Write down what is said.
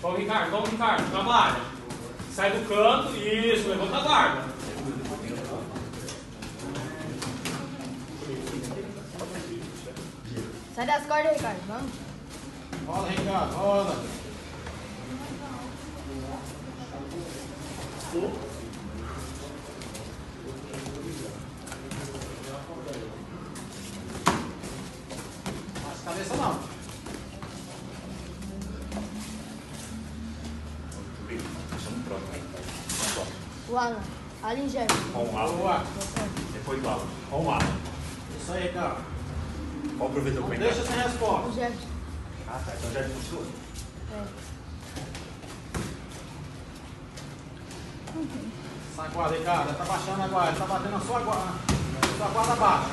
Vamos, Ricardo, vamos, Ricardo, trabalha. Sai do canto, isso, levanta a guarda. Sai das cordas, Ricardo. Vamos. Rola, Ricardo, rola. Cabeça não. Estamos prontos aí. O Alan. Alan Jefferson. Com o Alan. Boa. Depois do Alan. Com o Alan. Isso aí, Ricardo. Qual o Não comentário? deixa sem resposta. O Jefferson. Ah, tá. Então já continua. É. Essa guarda, Ricardo. Tá baixando a guarda. Tá batendo a sua guarda. Sua guarda baixa.